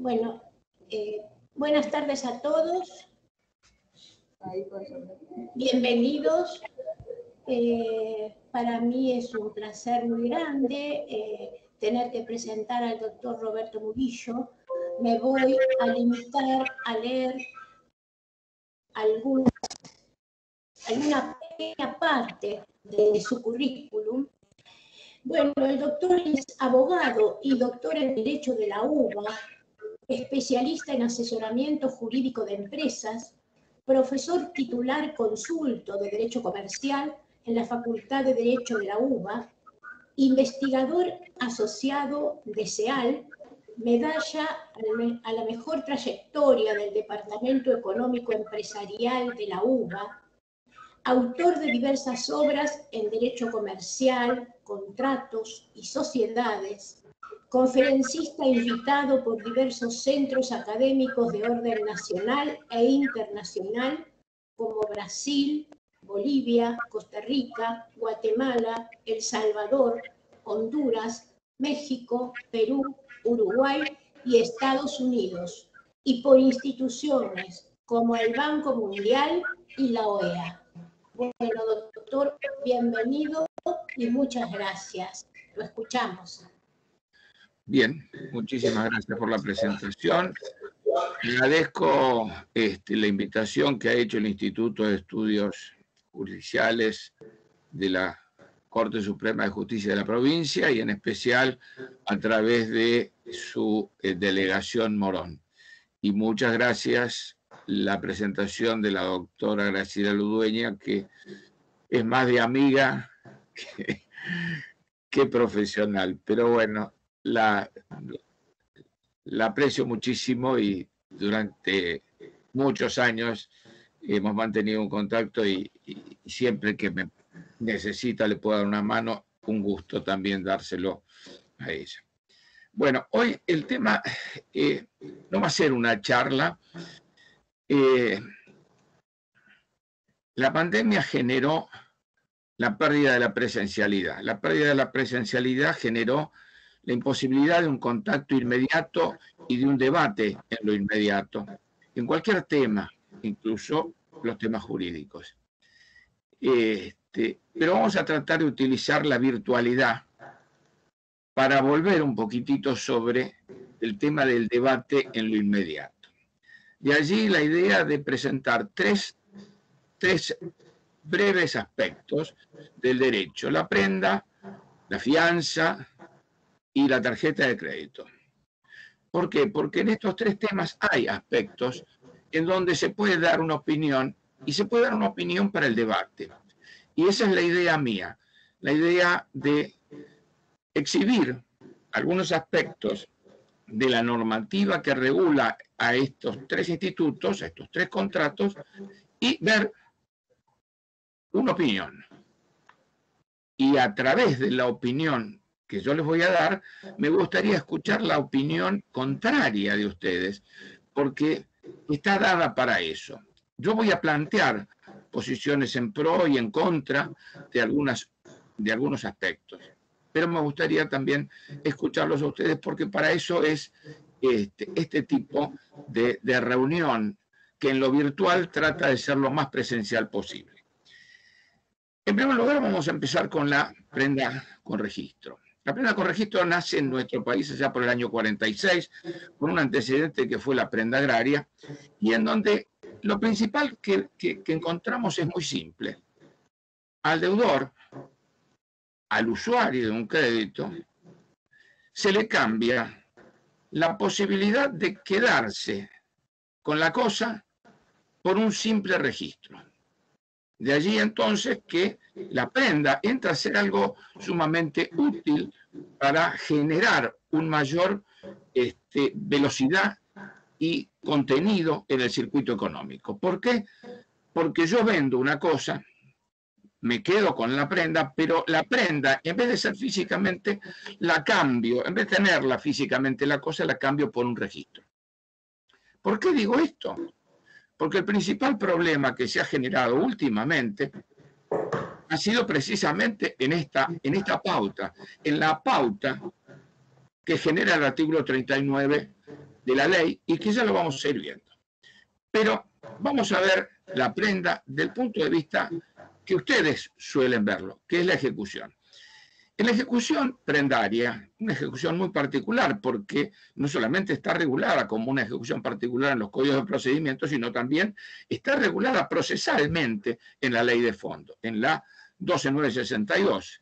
Bueno, eh, buenas tardes a todos. Bienvenidos. Eh, para mí es un placer muy grande eh, tener que presentar al doctor Roberto Murillo. Me voy a limitar a leer alguna, alguna pequeña parte de su currículum. Bueno, el doctor es abogado y doctor en Derecho de la UBA, especialista en asesoramiento jurídico de empresas, profesor titular consulto de Derecho Comercial en la Facultad de Derecho de la UBA, investigador asociado de SEAL, medalla a la mejor trayectoria del Departamento Económico Empresarial de la UBA, autor de diversas obras en Derecho Comercial, Contratos y Sociedades, conferencista invitado por diversos centros académicos de orden nacional e internacional como Brasil, Bolivia, Costa Rica, Guatemala, El Salvador, Honduras, México, Perú, Uruguay y Estados Unidos, y por instituciones como el Banco Mundial y la OEA. Bueno, doctor, bienvenido y muchas gracias. Lo escuchamos. Bien, muchísimas gracias por la presentación. Agradezco este, la invitación que ha hecho el Instituto de Estudios Judiciales de la Corte Suprema de Justicia de la provincia y en especial a través de su eh, delegación Morón. Y muchas gracias la presentación de la doctora Graciela Ludueña, que es más de amiga que, que profesional. Pero bueno, la, la aprecio muchísimo y durante muchos años hemos mantenido un contacto y, siempre que me necesita le puedo dar una mano, un gusto también dárselo a ella. Bueno, hoy el tema eh, no va a ser una charla. Eh, la pandemia generó la pérdida de la presencialidad. La pérdida de la presencialidad generó la imposibilidad de un contacto inmediato y de un debate en lo inmediato, en cualquier tema, incluso los temas jurídicos. Este, pero vamos a tratar de utilizar la virtualidad para volver un poquitito sobre el tema del debate en lo inmediato. De allí la idea de presentar tres, tres breves aspectos del derecho, la prenda, la fianza y la tarjeta de crédito. ¿Por qué? Porque en estos tres temas hay aspectos en donde se puede dar una opinión y se puede dar una opinión para el debate. Y esa es la idea mía, la idea de exhibir algunos aspectos de la normativa que regula a estos tres institutos, a estos tres contratos, y ver una opinión. Y a través de la opinión que yo les voy a dar, me gustaría escuchar la opinión contraria de ustedes, porque está dada para eso. Yo voy a plantear posiciones en pro y en contra de, algunas, de algunos aspectos, pero me gustaría también escucharlos a ustedes porque para eso es este, este tipo de, de reunión que en lo virtual trata de ser lo más presencial posible. En primer lugar, vamos a empezar con la prenda con registro. La prenda con registro nace en nuestro país allá por el año 46, con un antecedente que fue la prenda agraria, y en donde lo principal que, encontramos es muy simple. Al deudor, al usuario de un crédito, se le cambia la posibilidad de quedarse con la cosa por un simple registro. De allí entonces que la prenda entra a ser algo sumamente útil para generar un mayor este, velocidad y contenido en el circuito económico. ¿Por qué? Porque yo vendo una cosa, me quedo con la prenda, pero la prenda, en vez de ser físicamente, la cambio, en vez de tenerla físicamente la cosa, la cambio por un registro. ¿Por qué digo esto? Porque el principal problema que se ha generado últimamente ha sido precisamente en esta, en esta pauta, en la pauta que genera el artículo 39 de la ley y que ya lo vamos a ir viendo. Pero vamos a ver la prenda del punto de vista que ustedes suelen verlo, que es la ejecución. En la ejecución prendaria, una ejecución muy particular, porque no solamente está regulada como una ejecución particular en los códigos de procedimiento, sino también está regulada procesalmente en la ley de fondo, en la 12962,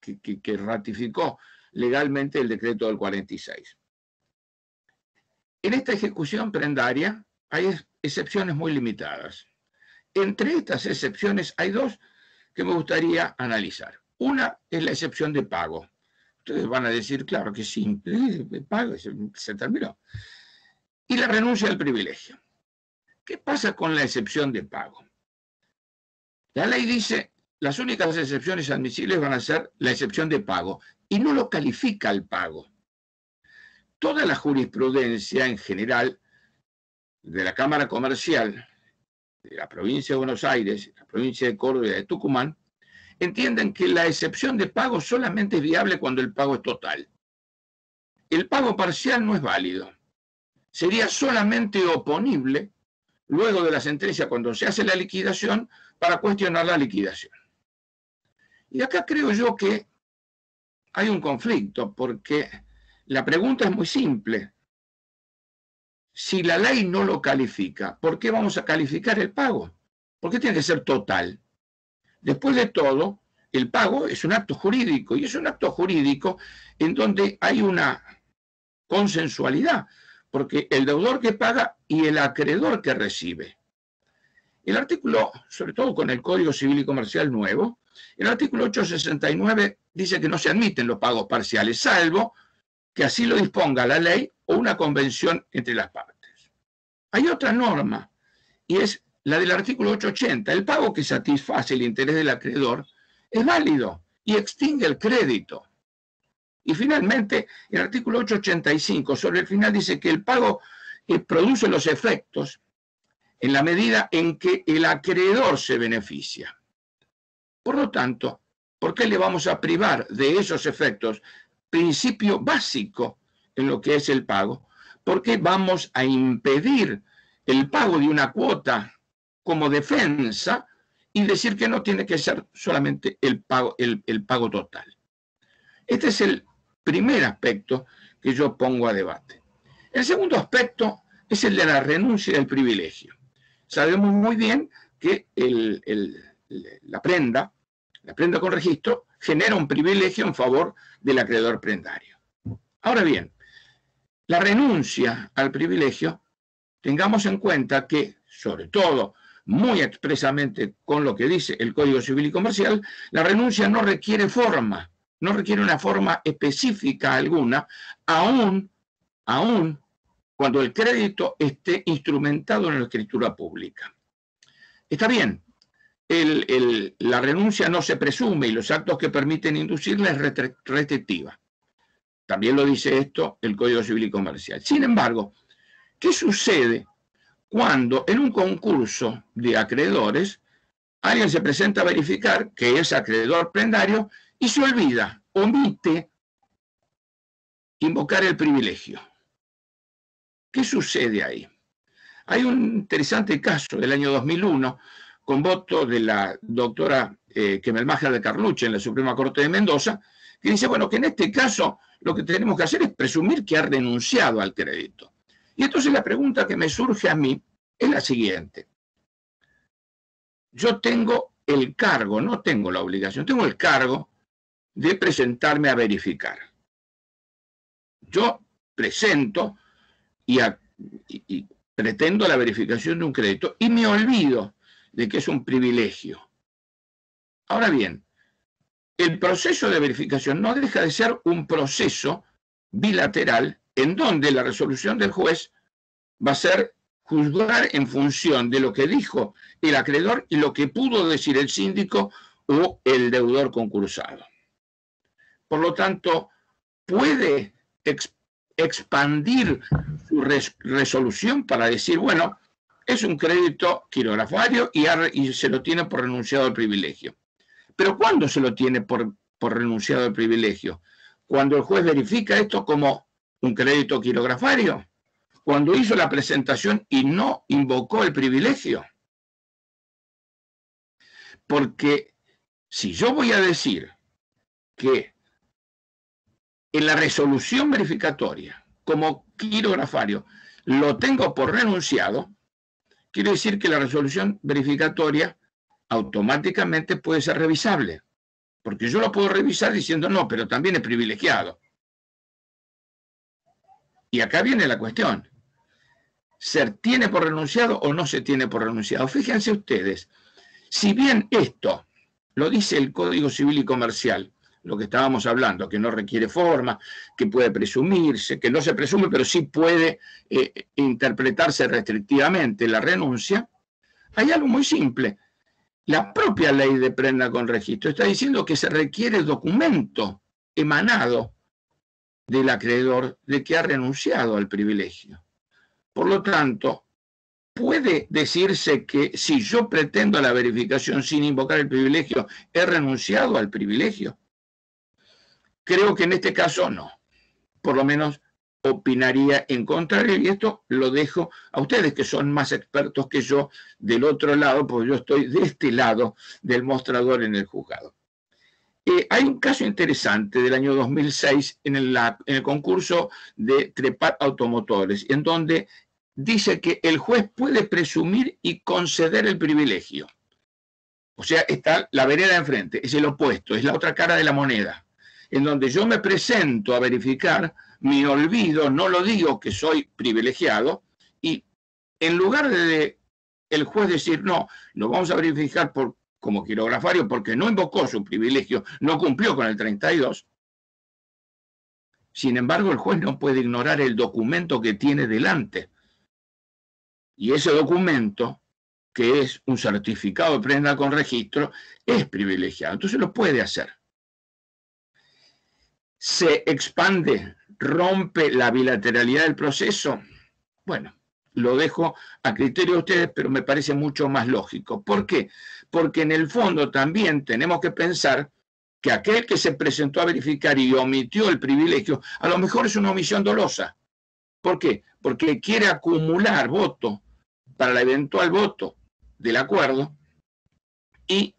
que, que ratificó legalmente el decreto del 46. En esta ejecución prendaria hay excepciones muy limitadas. Entre estas excepciones hay dos que me gustaría analizar. Una es la excepción de pago. Ustedes van a decir, claro, que el pago se terminó. Y la renuncia al privilegio. ¿Qué pasa con la excepción de pago? La ley dice, las únicas excepciones admisibles van a ser la excepción de pago y no lo califica el pago. Toda la jurisprudencia en general de la Cámara Comercial de la provincia de Buenos Aires, la provincia de Córdoba y de Tucumán, entienden que la excepción de pago solamente es viable cuando el pago es total. El pago parcial no es válido. Sería solamente oponible luego de la sentencia cuando se hace la liquidación para cuestionar la liquidación. Y acá creo yo que hay un conflicto porque la pregunta es muy simple. Si la ley no lo califica, ¿por qué vamos a calificar el pago? ¿Por qué tiene que ser total? Después de todo, el pago es un acto jurídico y es un acto jurídico en donde hay una consensualidad, porque el deudor que paga y el acreedor que recibe. El artículo, sobre todo con el Código Civil y Comercial nuevo, el artículo 869 dice que no se admiten los pagos parciales, salvo que así lo disponga la ley o una convención entre las partes. Hay otra norma, y es la del artículo 880. El pago que satisface el interés del acreedor es válido y extingue el crédito. Y finalmente, el artículo 885 sobre el final dice que el pago eh, produce los efectos en la medida en que el acreedor se beneficia. Por lo tanto, ¿por qué le vamos a privar de esos efectos principio básico en lo que es el pago, porque vamos a impedir el pago de una cuota como defensa y decir que no tiene que ser solamente el pago, el pago total. Este es el primer aspecto que yo pongo a debate. El segundo aspecto es el de la renuncia del privilegio. Sabemos muy bien que la prenda, la prenda con registro, genera un privilegio en favor del acreedor prendario. Ahora bien, la renuncia al privilegio, tengamos en cuenta que, sobre todo, muy expresamente con lo que dice el Código Civil y Comercial, la renuncia no requiere forma, no requiere una forma específica alguna, aún, aún cuando el crédito esté instrumentado en la escritura pública. Está bien, la renuncia no se presume y los actos que permiten inducirla es restrictiva. También lo dice esto el Código Civil y Comercial. Sin embargo, ¿qué sucede cuando en un concurso de acreedores alguien se presenta a verificar que es acreedor prendario y se olvida, omite invocar el privilegio? ¿Qué sucede ahí? Hay un interesante caso del año 2001 con voto de la doctora eh, de Carluche en la Suprema Corte de Mendoza, que dice, bueno, que en este caso lo que tenemos que hacer es presumir que ha renunciado al crédito. Y entonces la pregunta que me surge a mí es la siguiente. Yo tengo el cargo, no tengo la obligación, tengo el cargo de presentarme a verificar. Yo presento y, pretendo la verificación de un crédito y me olvido de que es un privilegio. Ahora bien, el proceso de verificación no deja de ser un proceso bilateral en donde la resolución del juez va a ser juzgar en función de lo que dijo el acreedor y lo que pudo decir el síndico o el deudor concursado. Por lo tanto, puede expandir su resolución para decir, bueno, es un crédito quirografario y, se lo tiene por renunciado al privilegio. Pero ¿cuándo se lo tiene por, por renunciado al privilegio? Cuando el juez verifica esto como un crédito quirografario cuando hizo la presentación y no invocó el privilegio. Porque si yo voy a decir que en la resolución verificatoria, como quirografario, lo tengo por renunciado, quiere decir que la resolución verificatoria automáticamente puede ser revisable. Porque yo lo puedo revisar diciendo, no, pero también es privilegiado. Y acá viene la cuestión. ¿Se tiene por renunciado o no se tiene por renunciado? Fíjense ustedes, si bien esto lo dice el Código Civil y Comercial, lo que estábamos hablando, que no requiere forma, que puede presumirse, que no se presume, pero sí puede eh, interpretarse restrictivamente la renuncia, hay algo muy simple. La propia ley de prenda con registro está diciendo que se requiere documento emanado del acreedor de que ha renunciado al privilegio. Por lo tanto, puede decirse que si yo pretendo la verificación sin invocar el privilegio, he renunciado al privilegio. Creo que en este caso no. Por lo menos opinaría en contrario y esto lo dejo a ustedes que son más expertos que yo del otro lado, porque yo estoy de este lado del mostrador en el juzgado. Eh, hay un caso interesante del año 2006 en el, en el concurso de trepar automotores, en donde dice que el juez puede presumir y conceder el privilegio. O sea, está la vereda enfrente, es el opuesto, es la otra cara de la moneda, en donde yo me presento a verificar mi olvido, no lo digo que soy privilegiado, y en lugar de el juez decir, no, lo vamos a verificar por, como quirografario porque no invocó su privilegio, no cumplió con el 32, sin embargo el juez no puede ignorar el documento que tiene delante. Y ese documento, que es un certificado de prenda con registro, es privilegiado. Entonces lo puede hacer. Se expande rompe la bilateralidad del proceso? Bueno, lo dejo a criterio de ustedes, pero me parece mucho más lógico. ¿Por qué? Porque en el fondo también tenemos que pensar que aquel que se presentó a verificar y omitió el privilegio, a lo mejor es una omisión dolosa. ¿Por qué? Porque quiere acumular voto para el eventual voto del acuerdo y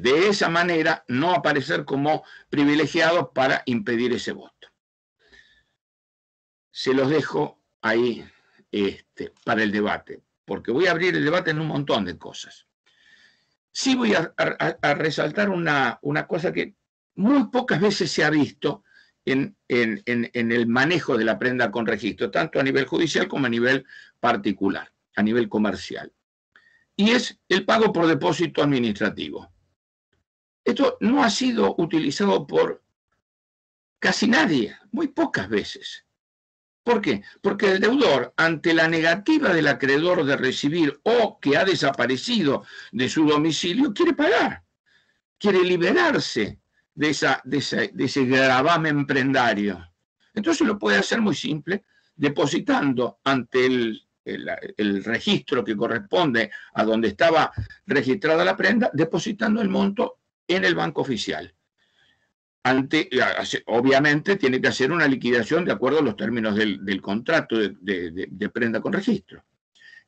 de esa manera no aparecer como privilegiado para impedir ese voto se los dejo ahí este, para el debate, porque voy a abrir el debate en un montón de cosas. Sí voy a, resaltar una, una, cosa que muy pocas veces se ha visto en, en, en, el manejo de la prenda con registro, tanto a nivel judicial como a nivel particular, a nivel comercial. Y es el pago por depósito administrativo. Esto no ha sido utilizado por casi nadie, muy pocas veces. ¿Por qué? Porque el deudor, ante la negativa del acreedor de recibir o que ha desaparecido de su domicilio, quiere pagar, quiere liberarse de, ese, gravamen prendario. Entonces lo puede hacer muy simple, depositando ante el, registro que corresponde a donde estaba registrada la prenda, depositando el monto en el banco oficial obviamente tiene que hacer una liquidación de acuerdo a los términos del, contrato de, prenda con registro.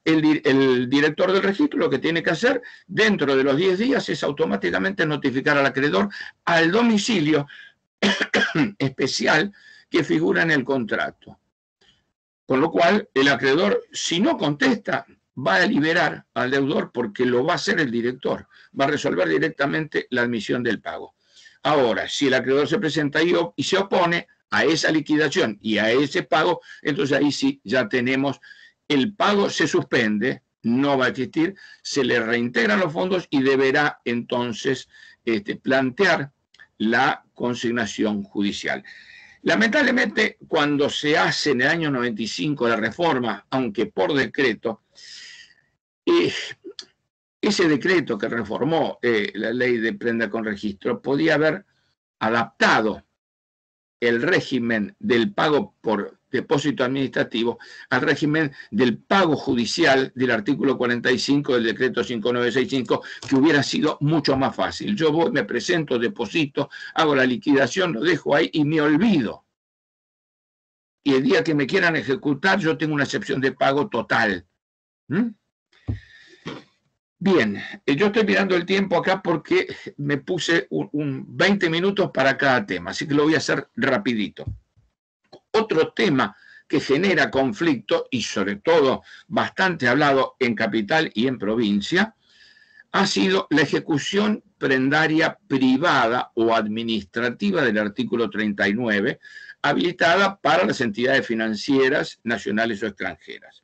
El, el, director del registro lo que tiene que hacer dentro de los 10 días es automáticamente notificar al acreedor al domicilio especial que figura en el contrato. Con lo cual, el acreedor, si no contesta, va a liberar al deudor porque lo va a hacer el director, va a resolver directamente la admisión del pago. Ahora, si el acreedor se presenta y, se opone a esa liquidación y a ese pago, entonces ahí sí ya tenemos el pago se suspende, no va a existir, se le reintegran los fondos y deberá entonces este, plantear la consignación judicial. Lamentablemente, cuando se hace en el año 95 la reforma, aunque por decreto, eh, ese decreto que reformó eh, la ley de prenda con registro podía haber adaptado el régimen del pago por depósito administrativo al régimen del pago judicial del artículo 45 del decreto 5965, que hubiera sido mucho más fácil. Yo voy, me presento, deposito, hago la liquidación, lo dejo ahí y me olvido. y el día que me quieran ejecutar yo tengo una excepción de pago total. ¿Mm? Bien, eh, yo estoy mirando el tiempo acá porque me puse un, 20 minutos para cada tema, así que lo voy a hacer rapidito. Otro tema que genera conflicto y sobre todo bastante hablado en capital y en provincia ha sido la ejecución prendaria privada o administrativa del artículo 39, habilitada para las entidades financieras nacionales o extranjeras.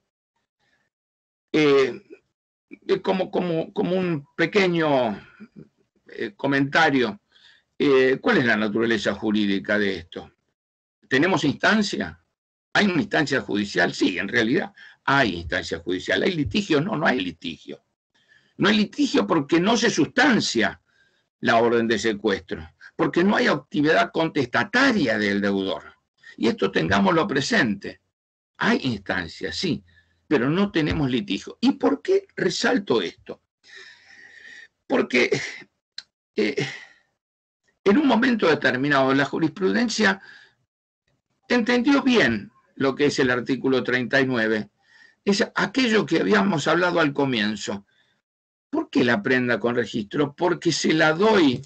Eh, como, como, como un pequeño eh, comentario, eh, ¿cuál es la naturaleza jurídica de esto? ¿Tenemos instancia? ¿Hay una instancia judicial? Sí, en realidad hay instancia judicial. ¿Hay litigio? No, no hay litigio. No hay litigio porque no se sustancia la orden de secuestro, porque no hay actividad contestataria del deudor. Y esto tengámoslo presente. Hay instancia, sí, pero no tenemos litigio. ¿Y por qué resalto esto? Porque eh, en un momento determinado la jurisprudencia entendió bien lo que es el artículo 39. Es aquello que habíamos hablado al comienzo. ¿Por qué la prenda con registro? Porque se la doy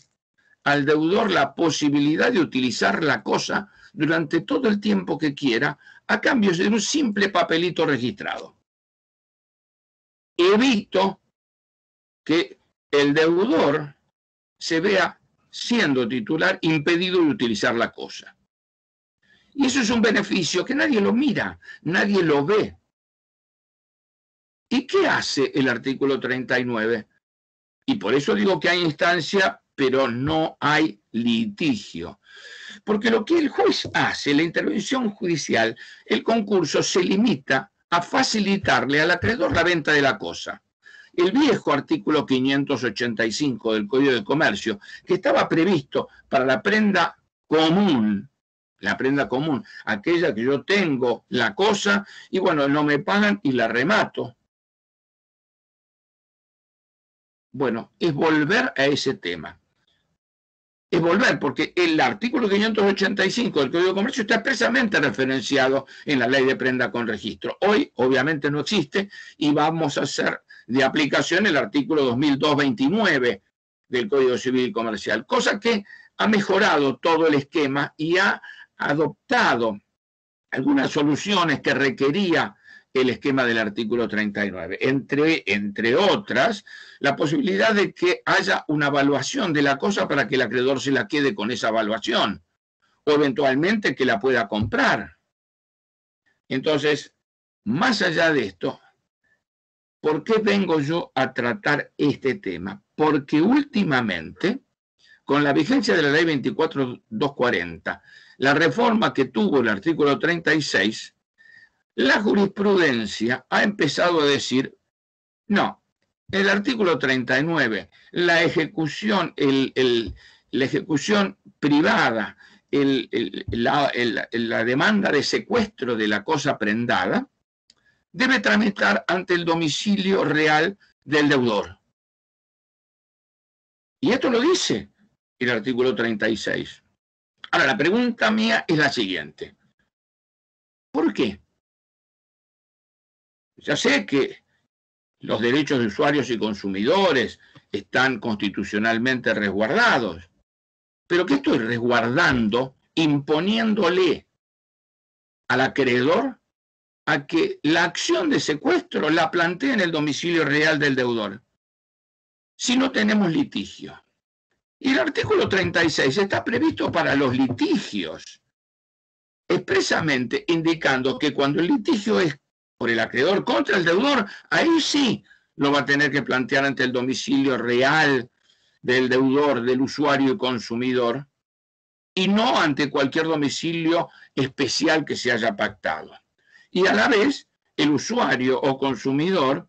al deudor la posibilidad de utilizar la cosa durante todo el tiempo que quiera a cambio de un simple papelito registrado. Evito que el deudor se vea siendo titular impedido de utilizar la cosa. Y eso es un beneficio que nadie lo mira, nadie lo ve. ¿Y qué hace el artículo 39? Y por eso digo que hay instancia, pero no hay litigio. Porque lo que el juez hace, la intervención judicial, el concurso se limita a facilitarle al acreedor la venta de la cosa. El viejo artículo 585 del Código de Comercio, que estaba previsto para la prenda común, la prenda común, aquella que yo tengo la cosa y bueno, no me pagan y la remato. Bueno, es volver a ese tema es volver, porque el artículo 585 del Código de Comercio está expresamente referenciado en la ley de prenda con registro. Hoy, obviamente, no existe y vamos a hacer de aplicación el artículo 2229 del Código Civil Comercial, cosa que ha mejorado todo el esquema y ha adoptado algunas soluciones que requería el esquema del artículo 39. Entre, entre otras, la posibilidad de que haya una evaluación de la cosa para que el acreedor se la quede con esa evaluación o eventualmente que la pueda comprar. Entonces, más allá de esto, ¿por qué vengo yo a tratar este tema? Porque últimamente, con la vigencia de la ley 24240, la reforma que tuvo el artículo 36, la jurisprudencia ha empezado a decir, no, el artículo 39, la ejecución, la ejecución privada, la, la demanda de secuestro de la cosa prendada, debe tramitar ante el domicilio real del deudor. Y esto lo dice el artículo 36. Ahora, la pregunta mía es la siguiente. ¿Por qué? Ya sé que los derechos de usuarios y consumidores están constitucionalmente resguardados, pero ¿qué estoy resguardando imponiéndole al acreedor a que la acción de secuestro la plantee en el domicilio real del deudor? Si no tenemos litigio. Y el artículo 36 está previsto para los litigios, expresamente indicando que cuando el litigio es por el acreedor contra el deudor, ahí sí lo va a tener que plantear ante el domicilio real del deudor, del usuario y consumidor, y no ante cualquier domicilio especial que se haya pactado. Y a la vez, el usuario o consumidor,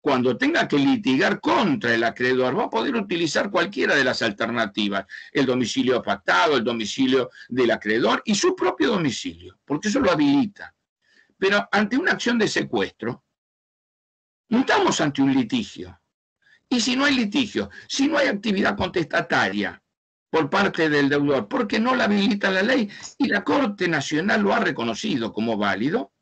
cuando tenga que litigar contra el acreedor, va a poder utilizar cualquiera de las alternativas, el domicilio pactado, el domicilio del acreedor y su propio domicilio, porque eso lo habilita. Pero ante una acción de secuestro, no estamos ante un litigio. Y si no hay litigio, si no hay actividad contestataria por parte del deudor, porque no la habilita la ley y la Corte Nacional lo ha reconocido como válido.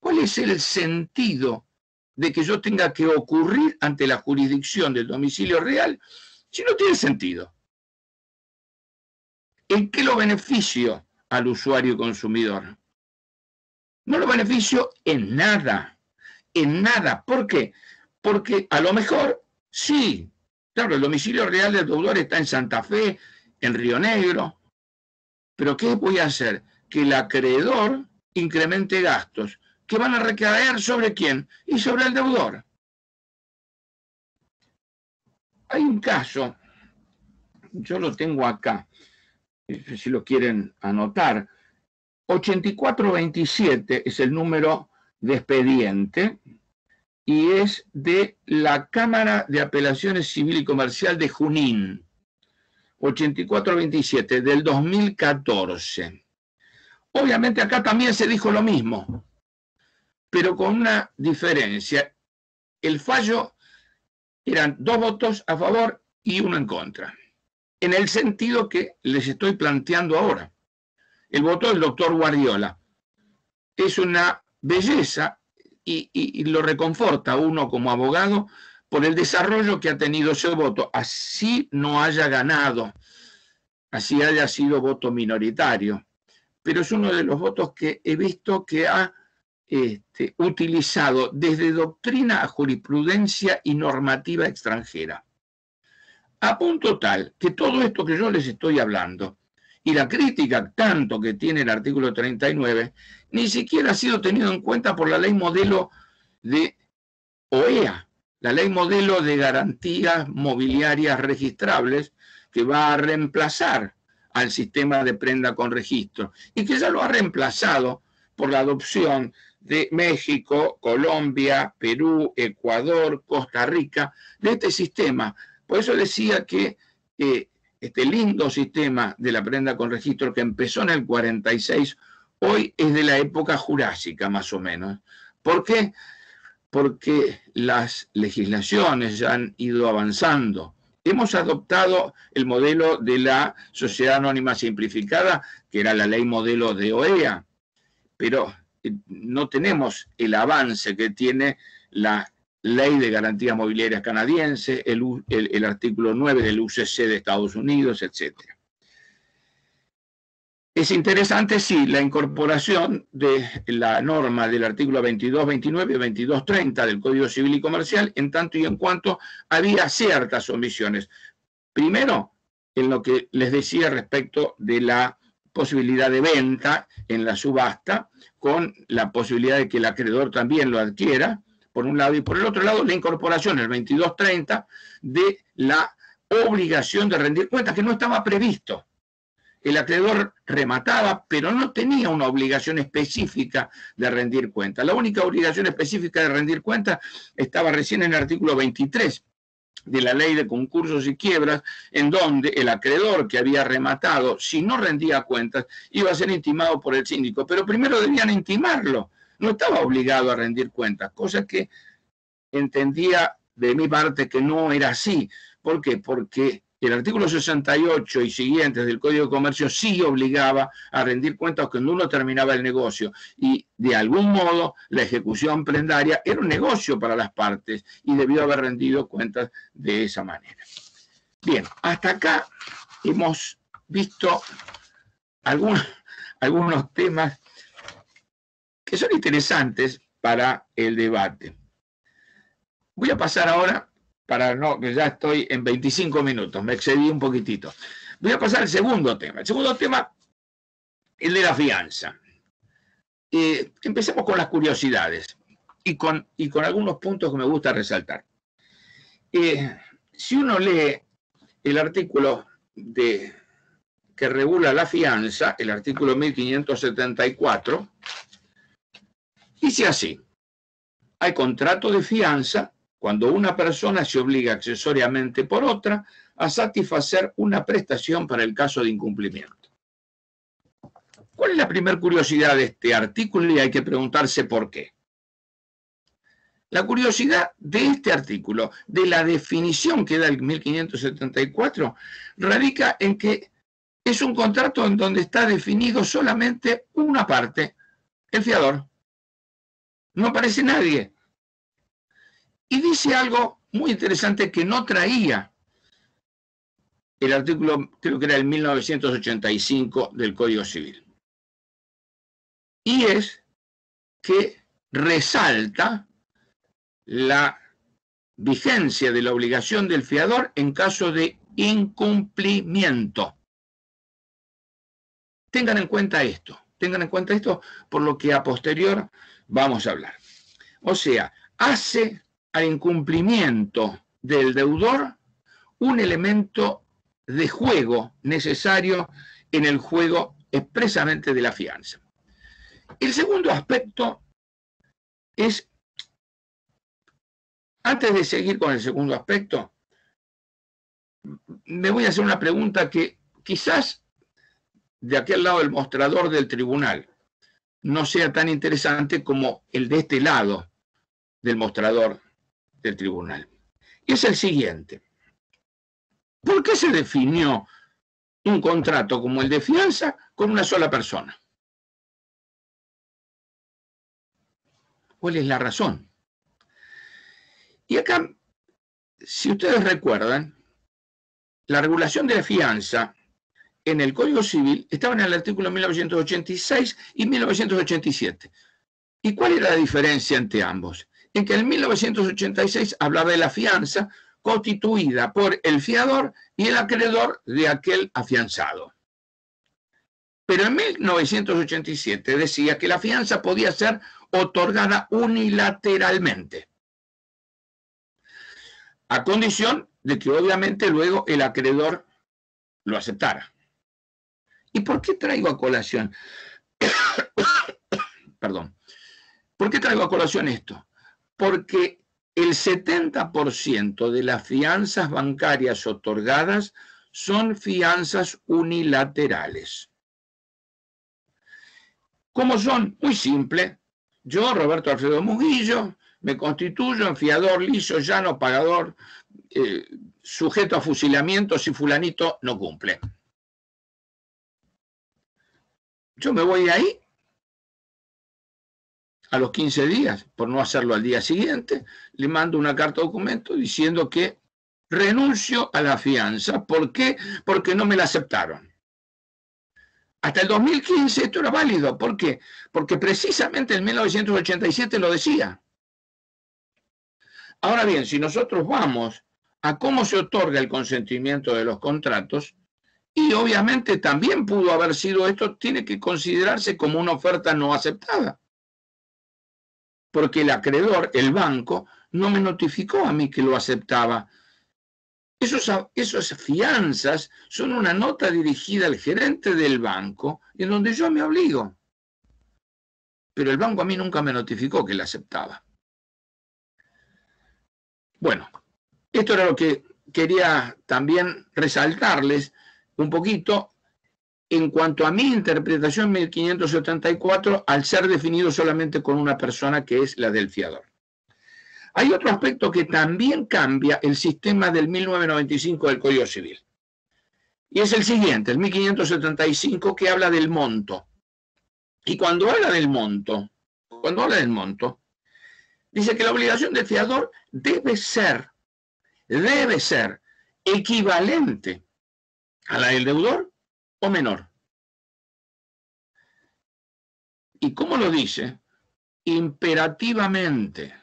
¿Cuál es el sentido de que yo tenga que ocurrir ante la jurisdicción del domicilio real si no tiene sentido? ¿En qué lo beneficio al usuario y consumidor? No lo beneficio en nada, en nada. ¿Por qué? Porque a lo mejor sí, claro, el domicilio real del deudor está en Santa Fe, en Río Negro, pero ¿qué voy a hacer? Que el acreedor incremente gastos que van a recaer sobre quién y sobre el deudor. Hay un caso, yo lo tengo acá, si lo quieren anotar, 8427 es el número de expediente y es de la Cámara de Apelaciones Civil y Comercial de Junín, 8427 del 2014. Obviamente acá también se dijo lo mismo, pero con una diferencia. El fallo eran dos votos a favor y uno en contra, en el sentido que les estoy planteando ahora. El voto del doctor Guardiola es una belleza y, lo reconforta uno como abogado por el desarrollo que ha tenido ese voto, así no haya ganado, así haya sido voto minoritario. Pero es uno de los votos que he visto que ha este, utilizado desde doctrina a jurisprudencia y normativa extranjera. A punto tal que todo esto que yo les estoy hablando y la crítica tanto que tiene el artículo 39 ni siquiera ha sido tenido en cuenta por la ley modelo de OEA, la ley modelo de garantías mobiliarias registrables que va a reemplazar al sistema de prenda con registro y que ya lo ha reemplazado por la adopción de México, Colombia, Perú, Ecuador, Costa Rica, de este sistema. Por eso decía que eh, este lindo sistema de la prenda con registro que empezó en el 46, hoy es de la época jurásica más o menos. ¿Por qué? Porque las legislaciones ya han ido avanzando. Hemos adoptado el modelo de la sociedad anónima simplificada, que era la ley modelo de OEA, pero no tenemos el avance que tiene la ley de garantías mobiliarias canadiense, el, artículo 9 del UCC de Estados Unidos, etc. Es interesante, sí, la incorporación de la norma del artículo 2229 y 2230 del Código Civil y Comercial, en tanto y en cuanto había ciertas omisiones. Primero, en lo que les decía respecto de la posibilidad de venta en la subasta, con la posibilidad de que el acreedor también lo adquiera, por un lado, y por el otro lado, la incorporación, el 2230, de la obligación de rendir cuentas, que no estaba previsto. El acreedor remataba, pero no tenía una obligación específica de rendir cuentas. La única obligación específica de rendir cuentas estaba recién en el artículo 23 de la ley de concursos y quiebras, en donde el acreedor que había rematado, si no rendía cuentas, iba a ser intimado por el síndico. Pero primero debían intimarlo, no estaba obligado a rendir cuentas, cosa que entendía de mi parte que no era así. ¿Por qué? Porque el artículo 68 y siguientes del Código de Comercio sí obligaba a rendir cuentas cuando uno terminaba el negocio y de algún modo la ejecución prendaria era un negocio para las partes y debió haber rendido cuentas de esa manera. Bien, hasta acá hemos visto algunos, algunos temas que son interesantes para el debate. Voy a pasar ahora para no, que ya estoy en 25 minutos, me excedí un poquitito. Voy a pasar al segundo tema. El segundo tema, el de la fianza. Eh, empecemos con las curiosidades y con, y con algunos puntos que me gusta resaltar. Eh, si uno lee el artículo de, que regula la fianza, el artículo 1574, dice así, hay contrato de fianza cuando una persona se obliga accesoriamente por otra a satisfacer una prestación para el caso de incumplimiento. ¿Cuál es la primera curiosidad de este artículo? Y hay que preguntarse por qué. La curiosidad de este artículo, de la definición que da el 1574, radica en que es un contrato en donde está definido solamente una parte, el fiador. No aparece nadie. Y dice algo muy interesante que no traía el artículo, creo que era el 1985 del Código Civil. Y es que resalta la vigencia de la obligación del fiador en caso de incumplimiento. Tengan en cuenta esto, tengan en cuenta esto por lo que a posterior vamos a hablar. O sea, hace al incumplimiento del deudor un elemento de juego necesario en el juego expresamente de la fianza. El segundo aspecto es, antes de seguir con el segundo aspecto, me voy a hacer una pregunta que quizás de aquel lado del mostrador del tribunal no sea tan interesante como el de este lado del mostrador del tribunal. Y es el siguiente. ¿Por qué se definió un contrato como el de fianza con una sola persona? ¿Cuál es la razón? Y acá, si ustedes recuerdan, la regulación de la fianza en el Código Civil estaba en el artículo 1986 y 1987. ¿Y cuál era la diferencia entre ambos? En que en 1986 hablaba de la fianza constituida por el fiador y el acreedor de aquel afianzado. Pero en 1987 decía que la fianza podía ser otorgada unilateralmente, a condición de que obviamente luego el acreedor lo aceptara. ¿Y por qué traigo a colación? Perdón. ¿Por qué traigo a colación esto? Porque el 70% de las fianzas bancarias otorgadas son fianzas unilaterales. ¿Cómo son? Muy simple. Yo, Roberto Alfredo Mugillo, me constituyo en fiador liso, llano, pagador, eh, sujeto a fusilamiento si fulanito no cumple. Yo me voy ahí a los 15 días, por no hacerlo al día siguiente, le mando una carta documento diciendo que renuncio a la fianza. ¿Por qué? Porque no me la aceptaron. Hasta el 2015 esto era válido. ¿Por qué? Porque precisamente en 1987 lo decía. Ahora bien, si nosotros vamos a cómo se otorga el consentimiento de los contratos, y obviamente también pudo haber sido esto, tiene que considerarse como una oferta no aceptada porque el acreedor, el banco, no me notificó a mí que lo aceptaba. Esos, esas fianzas son una nota dirigida al gerente del banco en donde yo me obligo. Pero el banco a mí nunca me notificó que la aceptaba. Bueno, esto era lo que quería también resaltarles un poquito en cuanto a mi interpretación 1574, al ser definido solamente con una persona que es la del fiador. Hay otro aspecto que también cambia el sistema del 1995 del Código Civil. Y es el siguiente, el 1575, que habla del monto. Y cuando habla del monto, cuando habla del monto, dice que la obligación del fiador debe ser, debe ser equivalente a la del deudor o menor. ¿Y cómo lo dice? Imperativamente.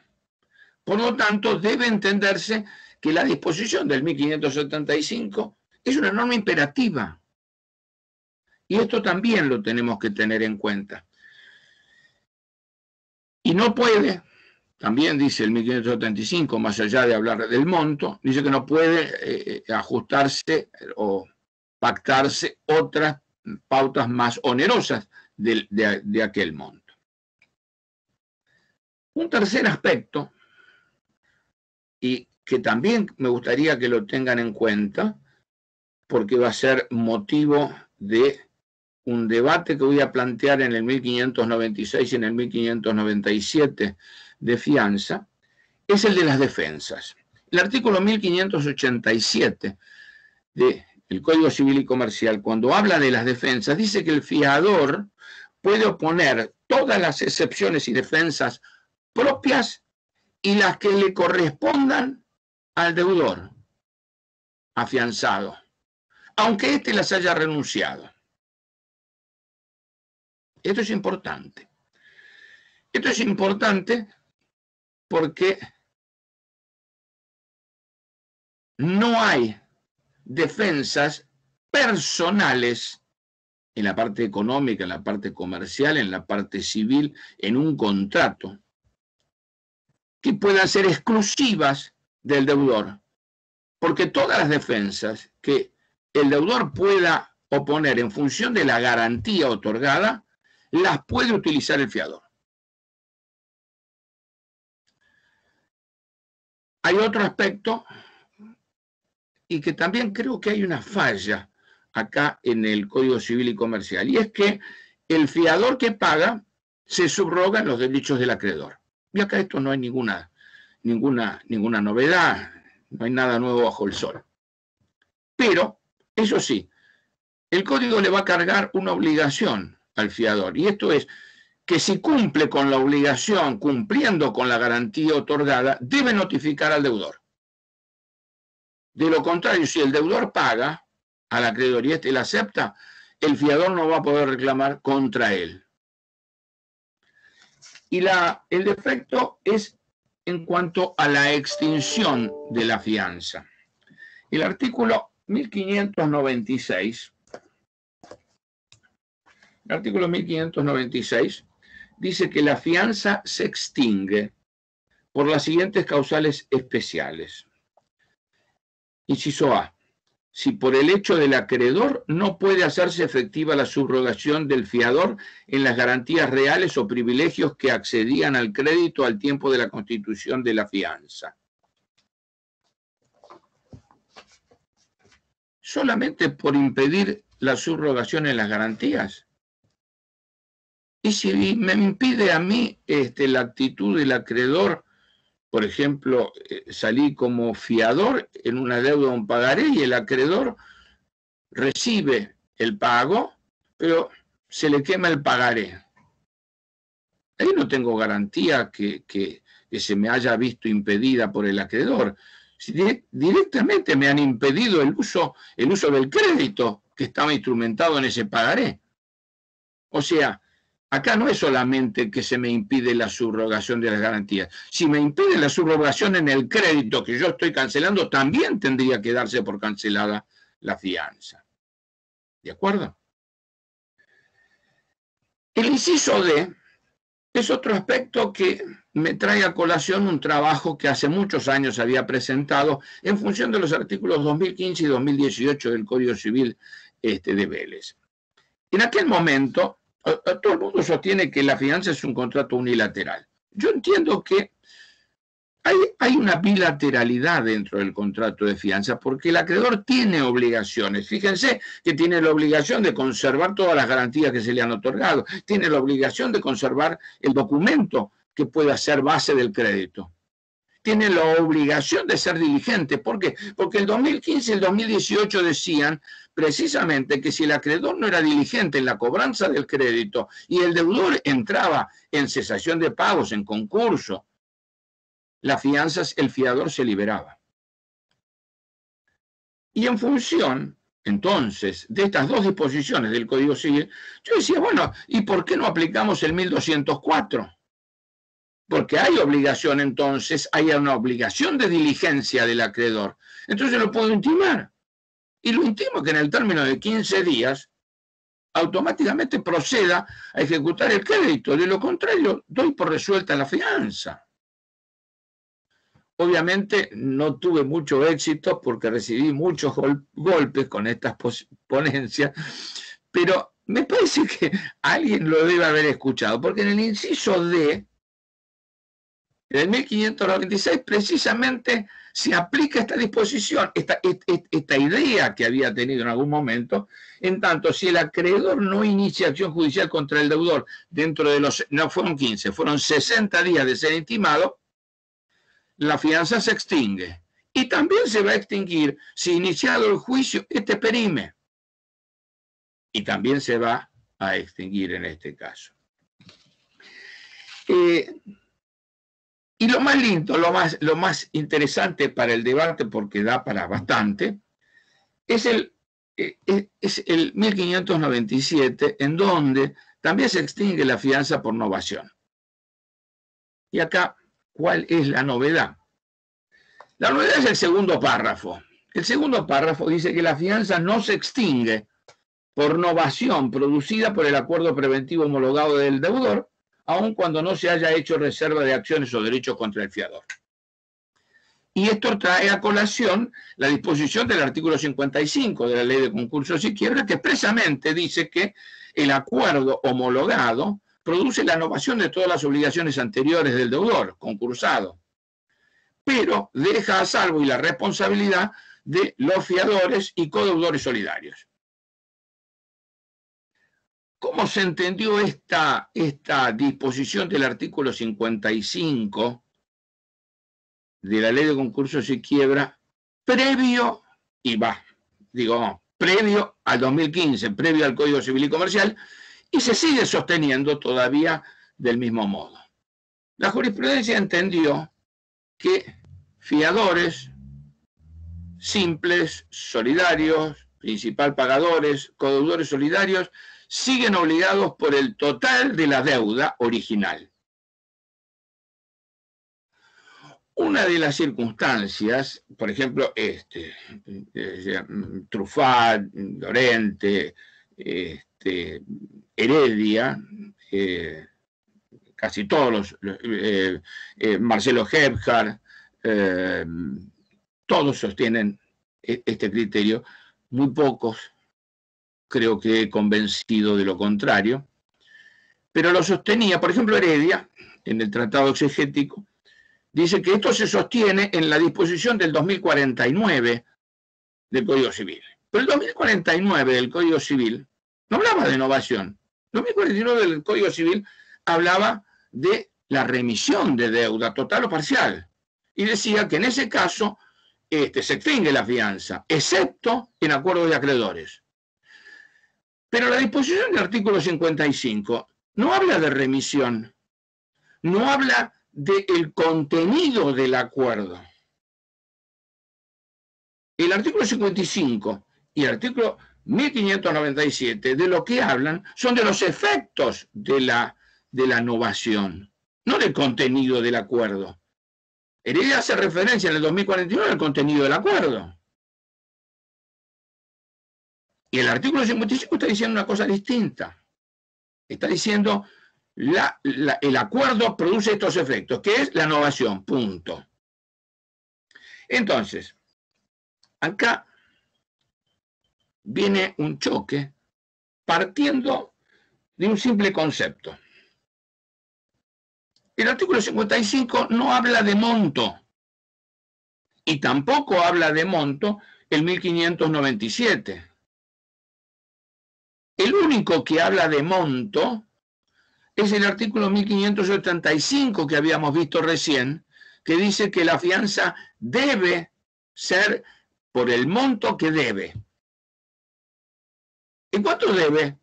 Por lo tanto, debe entenderse que la disposición del 1575 es una norma imperativa. Y esto también lo tenemos que tener en cuenta. Y no puede, también dice el 1575, más allá de hablar del monto, dice que no puede eh, eh, ajustarse o pactarse otras pautas más onerosas de, aquel monto. Un tercer aspecto, y que también me gustaría que lo tengan en cuenta, porque va a ser motivo de un debate que voy a plantear en el 1596 y en el 1597 de fianza, es el de las defensas. El artículo 1587 del Código Civil y Comercial, cuando habla de las defensas, dice que el fiador puede oponer todas las excepciones y defensas propias y las que le correspondan al deudor afianzado, aunque éste las haya renunciado. Esto es importante. Esto es importante porque no hay defensas personales en la parte económica, en la parte comercial, en la parte civil, en un contrato, que puedan ser exclusivas del deudor. Porque todas las defensas que el deudor pueda oponer en función de la garantía otorgada, las puede utilizar el fiador. Hay otro aspecto y que también creo que hay una falla acá en el Código Civil y Comercial, y es que el fiador que paga se subroga en los derechos del acreedor. Y acá esto no hay ninguna, ninguna, ninguna novedad, no hay nada nuevo bajo el sol. Pero, eso sí, el código le va a cargar una obligación al fiador, y esto es que si cumple con la obligación, cumpliendo con la garantía otorgada, debe notificar al deudor. De lo contrario, si el deudor paga al acreedor y este le acepta, el fiador no va a poder reclamar contra él. Y la, el defecto es en cuanto a la extinción de la fianza. El artículo 1596, el artículo 1596 dice que la fianza se extingue por las siguientes causales especiales. Inciso A. Si por el hecho del acreedor no puede hacerse efectiva la subrogación del fiador en las garantías reales o privilegios que accedían al crédito al tiempo de la constitución de la fianza. Solamente por impedir la subrogación en las garantías. Y si me impide a mí este, la actitud del acreedor por ejemplo, eh, salí como fiador en una deuda un pagaré y el acreedor recibe el pago, pero se le quema el pagaré. Ahí no tengo garantía que, se me haya visto impedida por el acreedor. directamente me han impedido el uso, el uso del crédito que estaba instrumentado en ese pagaré. O sea, Acá no es solamente que se me impide la subrogación de las garantías. Si me impide la subrogación en el crédito que yo estoy cancelando, también tendría que darse por cancelada la fianza. ¿De acuerdo? El inciso D es otro aspecto que me trae a colación un trabajo que hace muchos años había presentado en función de los artículos 2015 y 2018 del Código Civil este, de Vélez. En aquel momento, todo el mundo sostiene que la fianza es un contrato unilateral. Yo entiendo que hay, hay, una bilateralidad dentro del contrato de fianza porque el acreedor tiene obligaciones. Fíjense que tiene la obligación de conservar todas las garantías que se le han otorgado, tiene la obligación de conservar el documento que pueda ser base del crédito. Tiene la obligación de ser diligente. ¿Por qué? Porque el 2015 y el 2018 decían precisamente que si el acreedor no era diligente en la cobranza del crédito y el deudor entraba en cesación de pagos, en concurso, las fianzas, el fiador se liberaba. Y en función, entonces, de estas dos disposiciones del Código Civil, yo decía, bueno, ¿y por qué no aplicamos el 1204? Porque hay obligación entonces, hay una obligación de diligencia del acreedor. Entonces lo puedo intimar. Y lo intimo que en el término de 15 días automáticamente proceda a ejecutar el crédito. De lo contrario, doy por resuelta la fianza. Obviamente no tuve mucho éxito porque recibí muchos golpes con estas ponencias, pero me parece que alguien lo debe haber escuchado, porque en el inciso D, en el 1596, precisamente se aplica esta disposición, esta, esta, idea que había tenido en algún momento, en tanto si el acreedor no inicia acción judicial contra el deudor dentro de los, no fueron 15, fueron 60 días de ser intimado, la fianza se extingue. Y también se va a extinguir si iniciado el juicio este perime. Y también se va a extinguir en este caso. Eh, y lo más lindo, lo más, interesante para el debate, porque da para bastante, es el, eh, es el 1597, en donde también se extingue la fianza por novación. Y acá, ¿cuál es la novedad? La novedad es el segundo párrafo. El segundo párrafo dice que la fianza no se extingue por novación producida por el acuerdo preventivo homologado del deudor, aun cuando no se haya hecho reserva de acciones o derechos contra el fiador. Y esto trae a colación la disposición del artículo 55 de la ley de concursos y quiebra, que expresamente dice que el acuerdo homologado produce la novación de todas las obligaciones anteriores del deudor concursado, pero deja a salvo y la responsabilidad de los fiadores y codeudores solidarios. ¿Cómo se entendió esta, disposición del artículo 55 de la ley de concursos y quiebra previo, y va, digo, previo al 2015, previo al Código Civil y Comercial, y se sigue sosteniendo todavía del mismo modo. La jurisprudencia entendió que fiadores simples, solidarios, principal pagadores, codeudores solidarios, siguen obligados por el total de la deuda original. Una de las circunstancias, por ejemplo, este, eh, Trufat, Dorente, este, Heredia, eh, casi todos los, eh, Marcelo Gebhardt, todos sostienen e-, este criterio, muy pocos creo que he convencido de lo contrario, pero lo sostenía, por ejemplo, Heredia, en el Tratado Exegético, dice que esto se sostiene en la disposición del 2049 del Código Civil. Pero el 2049 del Código Civil no hablaba de innovación. El 2049 del Código Civil hablaba de la remisión de deuda total o parcial. Y decía que en ese caso este, se extingue la fianza, excepto en acuerdos de acreedores. Pero la disposición del artículo 55 no habla de remisión, no habla del contenido del acuerdo. El artículo 55 y el artículo 1597 de lo que hablan son de los efectos de la, de la innovación, no del contenido del acuerdo. Heredia hace referencia en el 2049 al contenido del acuerdo. Y el artículo 55 está diciendo una cosa distinta. Está diciendo el acuerdo produce estos efectos, que es la innovación, punto. Entonces, acá viene un choque partiendo de un simple concepto. El artículo 55 no habla de monto y tampoco habla de monto el 1597. El único que habla de monto es el artículo 1575 que habíamos visto recién, que dice que la fianza debe ser por el monto que debe. ¿Y cuánto debe?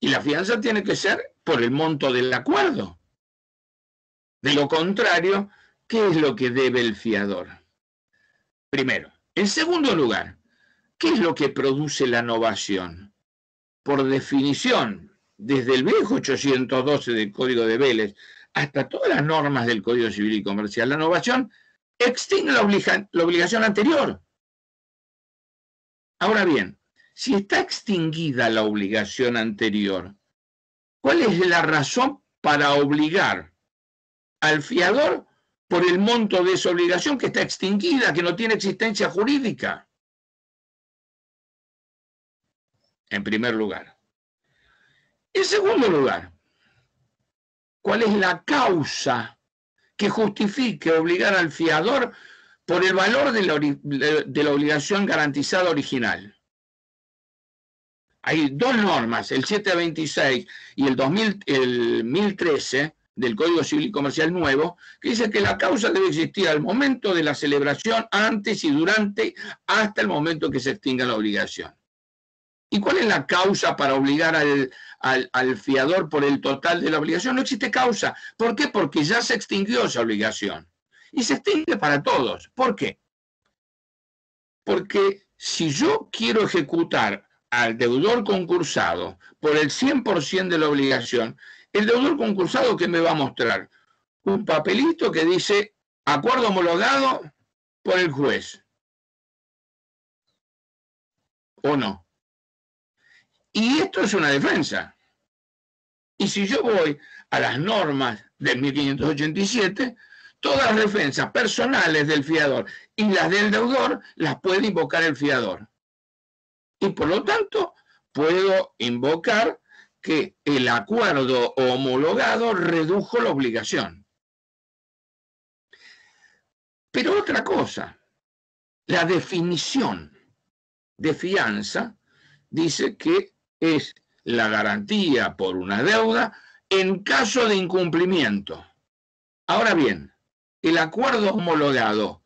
Y la fianza tiene que ser por el monto del acuerdo. De lo contrario, ¿qué es lo que debe el fiador? Primero. En segundo lugar, ¿qué es lo que produce la innovación? Por definición, desde el viejo 812 del Código de Vélez hasta todas las normas del Código Civil y Comercial, la innovación extingue la, la obligación anterior. Ahora bien, si está extinguida la obligación anterior, ¿cuál es la razón para obligar al fiador por el monto de esa obligación que está extinguida, que no tiene existencia jurídica? En primer lugar. En segundo lugar, ¿cuál es la causa que justifique obligar al fiador por el valor de la, obligación garantizada original? Hay dos normas, el 726 y el, 2000, el 1013, del Código Civil y Comercial nuevo, que dice que la causa debe existir al momento de la celebración, antes y durante, hasta el momento que se extinga la obligación. ¿Y cuál es la causa para obligar al, al, fiador por el total de la obligación? No existe causa. ¿Por qué? Porque ya se extinguió esa obligación. Y se extingue para todos. ¿Por qué? Porque si yo quiero ejecutar al deudor concursado por el 100% de la obligación, el deudor concursado, ¿qué me va a mostrar? Un papelito que dice acuerdo homologado por el juez. ¿O no? Y esto es una defensa. Y si yo voy a las normas del 1587, todas las defensas personales del fiador y las del deudor las puede invocar el fiador. Y por lo tanto, puedo invocar que el acuerdo homologado redujo la obligación. Pero otra cosa, la definición de fianza dice que es la garantía por una deuda en caso de incumplimiento. Ahora bien, el acuerdo homologado,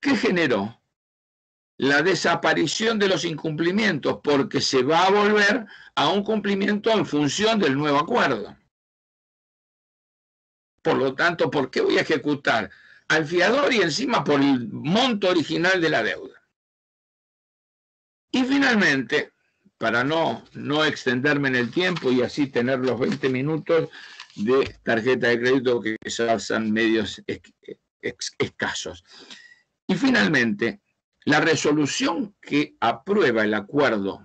¿qué generó? la desaparición de los incumplimientos, porque se va a volver a un cumplimiento en función del nuevo acuerdo. Por lo tanto, ¿por qué voy a ejecutar al fiador y encima por el monto original de la deuda? Y finalmente, para no, no extenderme en el tiempo y así tener los 20 minutos de tarjeta de crédito que son medios escasos. Y finalmente, la resolución que aprueba el acuerdo,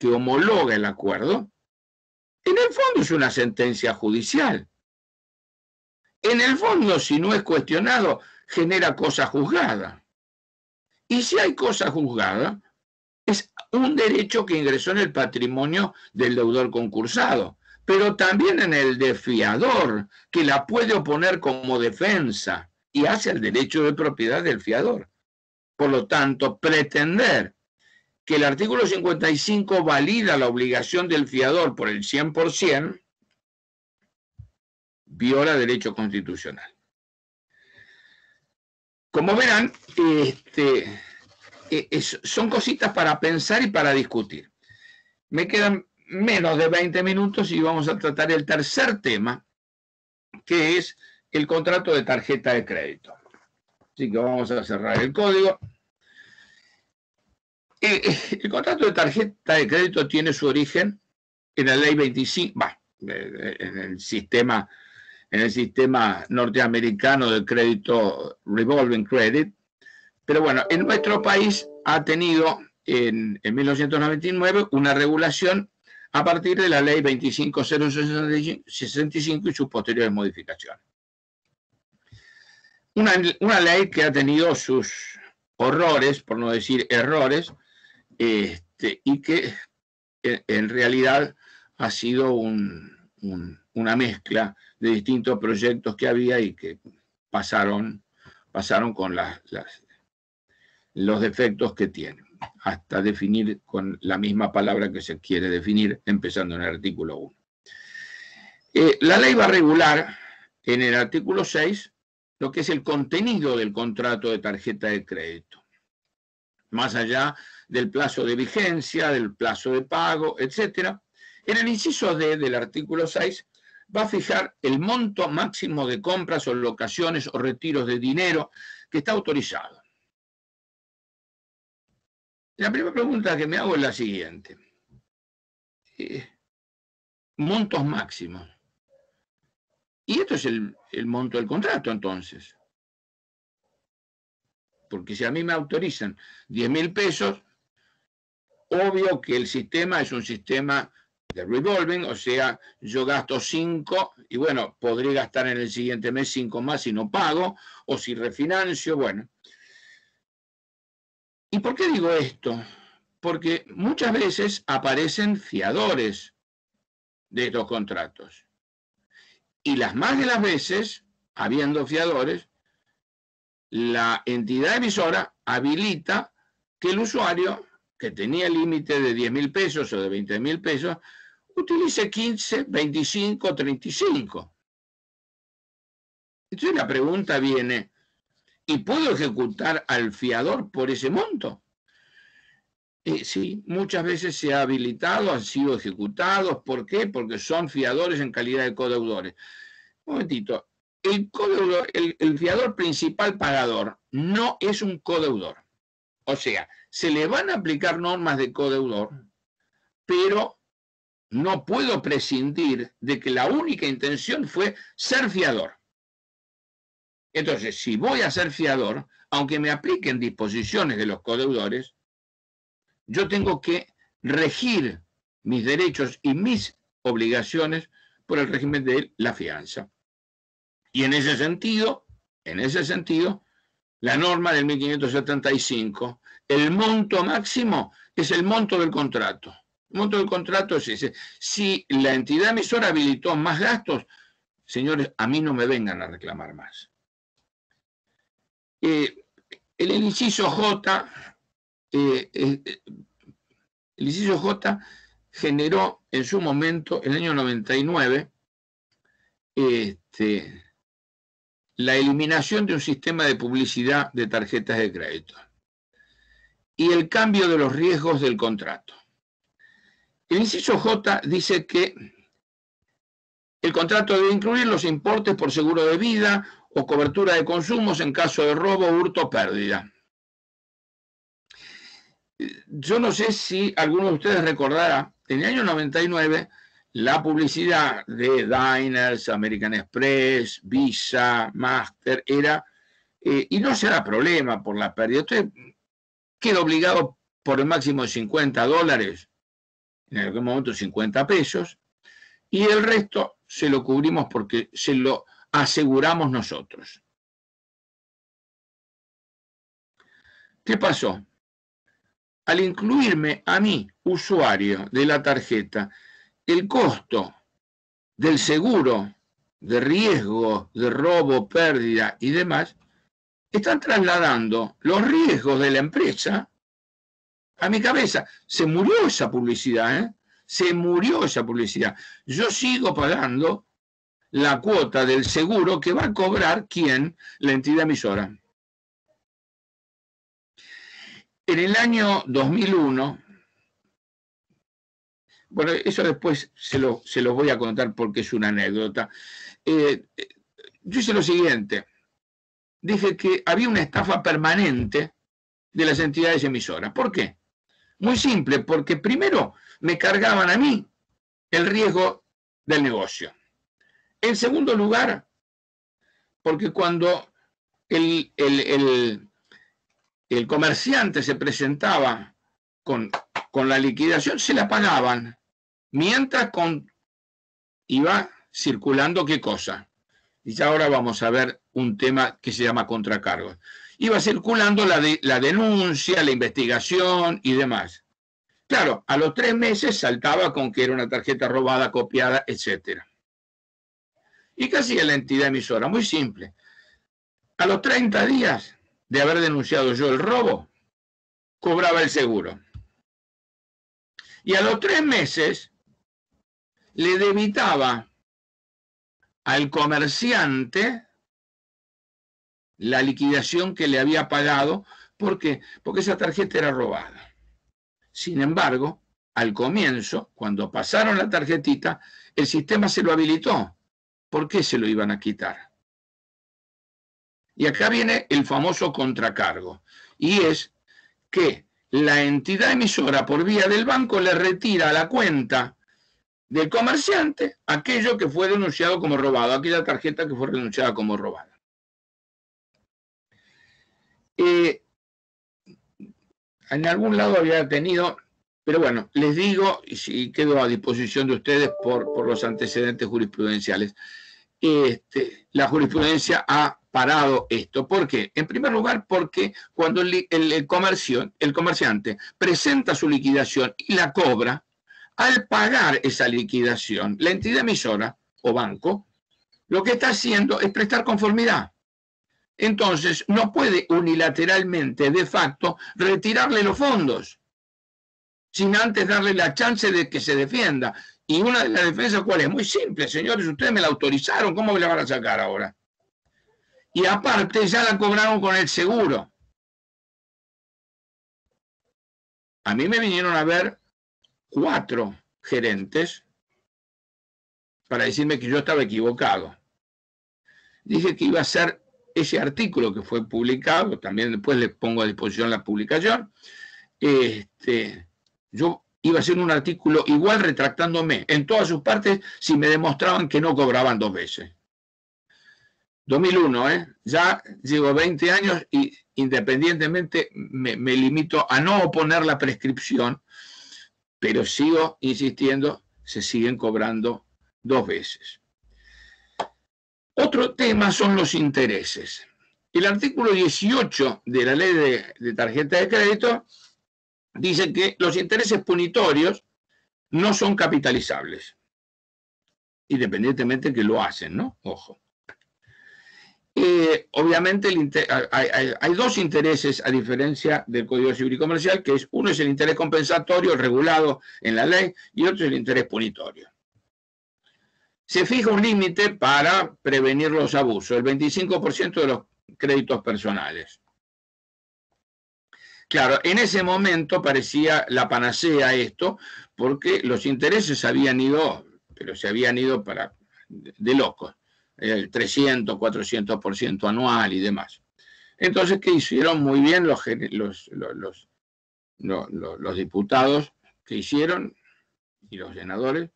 que homologa el acuerdo, en el fondo es una sentencia judicial. En el fondo, si no es cuestionado, genera cosa juzgada. Y si hay cosa juzgada, es un derecho que ingresó en el patrimonio del deudor concursado, pero también en el de fiador, que la puede oponer como defensa y hace el derecho de propiedad del fiador. Por lo tanto, pretender que el artículo 55 valida la obligación del fiador por el 100%, viola derecho constitucional. Como verán, este, son cositas para pensar y para discutir. Me quedan menos de 20 minutos y vamos a tratar el tercer tema, que es el contrato de tarjeta de crédito. Así que vamos a cerrar el código. Eh, eh, el contrato de tarjeta de crédito tiene su origen en la ley 25, eh, en el sistema, en el sistema norteamericano del crédito revolving credit. Pero bueno, en nuestro país ha tenido en, en 1999 una regulación a partir de la ley 25065 y sus posteriores modificaciones. Una, ley que ha tenido sus horrores, por no decir errores, este, y que en realidad ha sido una mezcla de distintos proyectos que había y que pasaron, pasaron con los defectos que tienen, hasta definir con la misma palabra que se quiere definir, empezando en el artículo 1. Eh, la ley va a regular en el artículo 6 lo que es el contenido del contrato de tarjeta de crédito, más allá del plazo de vigencia, del plazo de pago, etc. En el inciso D del artículo 6 va a fijar el monto máximo de compras o locaciones o retiros de dinero que está autorizado. La primera pregunta que me hago es la siguiente. Eh, montos máximos. Y esto es el, monto del contrato entonces. Porque si a mí me autorizan 10 mil pesos, obvio que el sistema es un sistema de revolving, o sea, yo gasto 5 y bueno, podré gastar en el siguiente mes 5 más si no pago, o si refinancio, bueno. ¿Y por qué digo esto? Porque muchas veces aparecen fiadores de estos contratos. Y las más de las veces, habiendo fiadores, la entidad emisora habilita que el usuario, que tenía límite de 10 mil pesos o de 20 mil pesos, utilice 15, 25, 35. Entonces la pregunta viene, ¿y puedo ejecutar al fiador por ese monto? Eh, sí, muchas veces se ha habilitado, han sido ejecutados. ¿Por qué? Porque son fiadores en calidad de codeudores. Un momentito. El, codeudor, el fiador principal pagador no es un codeudor. O sea, se le van a aplicar normas de codeudor, pero no puedo prescindir de que la única intención fue ser fiador. Entonces, si voy a ser fiador, aunque me apliquen disposiciones de los codeudores, yo tengo que regir mis derechos y mis obligaciones por el régimen de la fianza. Y en ese sentido, en ese sentido, la norma del 1575, el monto máximo es el monto del contrato. El monto del contrato es ese. Si la entidad emisora habilitó más gastos, señores, a mí no me vengan a reclamar más. Eh, el inciso J, eh, eh, el inciso J generó en su momento, en el año 99, este, la eliminación de un sistema de publicidad de tarjetas de crédito y el cambio de los riesgos del contrato. El inciso J dice que el contrato debe incluir los importes por seguro de vida o cobertura de consumos en caso de robo, hurto o pérdida. Yo no sé si alguno de ustedes recordará, en el año 99 la publicidad de Diners, American Express, Visa, Master era, eh, y no será problema por la pérdida. Usted queda obligado por el máximo de 50 dólares, en algún momento 50 pesos, y el resto se lo cubrimos porque se lo aseguramos nosotros. ¿Qué pasó? Al incluirme a mí, usuario de la tarjeta, el costo del seguro de riesgo, de robo, pérdida y demás, están trasladando los riesgos de la empresa a mi cabeza. Se murió esa publicidad, ¿eh? Se murió esa publicidad. Yo sigo pagando la cuota del seguro que va a cobrar quién? La entidad emisora. En el año 2001, bueno, eso después se lo, se voy a contar porque es una anécdota. Eh, yo hice lo siguiente. Dije que había una estafa permanente de las entidades emisoras. ¿Por qué? Muy simple, porque primero me cargaban a mí el riesgo del negocio. En segundo lugar, porque cuando el, comerciante se presentaba con, la liquidación, se la pagaban mientras iba circulando qué cosa. Y ya ahora vamos a ver un tema que se llama contracargos. Iba circulando la, la denuncia, la investigación y demás. Claro, a los tres meses saltaba con que era una tarjeta robada, copiada, etc. ¿Y qué hacía la entidad emisora? Muy simple. A los 30 días de haber denunciado yo el robo, cobraba el seguro. Y a los tres meses le debitaba al comerciante la liquidación que le había pagado. ¿Por qué? Porque esa tarjeta era robada. Sin embargo, al comienzo, cuando pasaron la tarjetita, el sistema se lo habilitó. ¿Por qué se lo iban a quitar? Y acá viene el famoso contracargo. Y es que la entidad emisora por vía del banco le retira a la cuenta del comerciante aquello que fue denunciado como robado, aquella tarjeta que fue denunciada como robada. Eh, en algún lado había tenido, pero bueno, les digo, y si quedo a disposición de ustedes por, por los antecedentes jurisprudenciales, este, la jurisprudencia ha parado esto. ¿Por qué? En primer lugar, porque cuando el, comercio, el comerciante presenta su liquidación y la cobra, al pagar esa liquidación, la entidad emisora o banco lo que está haciendo es prestar conformidad. Entonces, no puede unilateralmente, de facto, retirarle los fondos, sin antes darle la chance de que se defienda. Y una de las defensas, ¿cuál es? Muy simple, señores, ustedes me la autorizaron, ¿cómo me la van a sacar ahora? y aparte ya la cobraron con el seguro. A mí me vinieron a ver cuatro gerentes para decirme que yo estaba equivocado. Dije que iba a ser ese artículo que fue publicado, también después les pongo a disposición la publicación, este, yo iba a hacer un artículo igual retractándome en todas sus partes si me demostraban que no cobraban dos veces. 2001, ¿eh? ya llevo 20 años y independientemente me, me limito a no oponer la prescripción, pero sigo insistiendo, se siguen cobrando dos veces. Otro tema son los intereses. El artículo 18 de la ley de, tarjeta de crédito dice que los intereses punitorios no son capitalizables, independientemente que lo hacen, ¿no? Ojo. Eh, obviamente hay, dos intereses a diferencia del Código Civil y Comercial, que es uno es el interés compensatorio regulado en la ley y otro es el interés punitorio. Se fija un límite para prevenir los abusos, el 25% de los créditos personales. Claro, en ese momento parecía la panacea esto, porque los intereses habían ido, pero se habían ido para de locos el 300, 400% anual y demás. Entonces, ¿qué hicieron muy bien los, los, los, los, diputados? que hicieron? Y los senadores.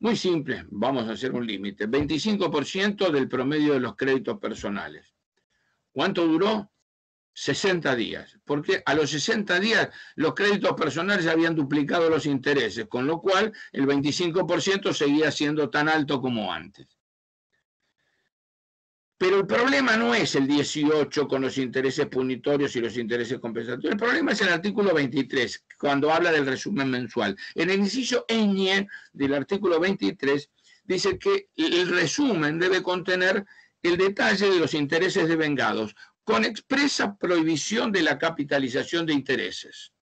Muy simple, vamos a hacer un límite. 25% del promedio de los créditos personales. ¿Cuánto duró? 60 días, porque a los 60 días los créditos personales habían duplicado los intereses, con lo cual el 25% seguía siendo tan alto como antes. Pero el problema no es el 18 con los intereses punitorios y los intereses compensatorios. El problema es el artículo 23, cuando habla del resumen mensual. En el inciso ñ del artículo 23 dice que el resumen debe contener el detalle de los intereses devengados, con expresa prohibición de la capitalización de intereses.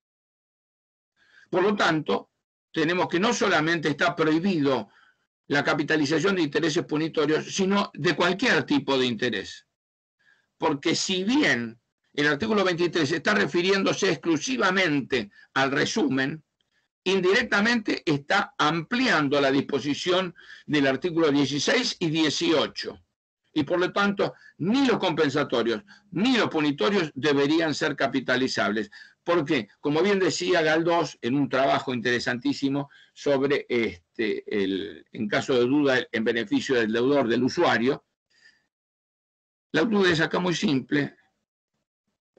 Por lo tanto, tenemos que no solamente está prohibido la capitalización de intereses punitorios, sino de cualquier tipo de interés. Porque si bien el artículo 23 está refiriéndose exclusivamente al resumen, indirectamente está ampliando la disposición del artículo 16 y 18. Y por lo tanto, ni los compensatorios ni los punitorios deberían ser capitalizables. Porque, como bien decía Galdós en un trabajo interesantísimo sobre, este, el, en caso de duda, en beneficio del deudor, del usuario, la duda es acá muy simple.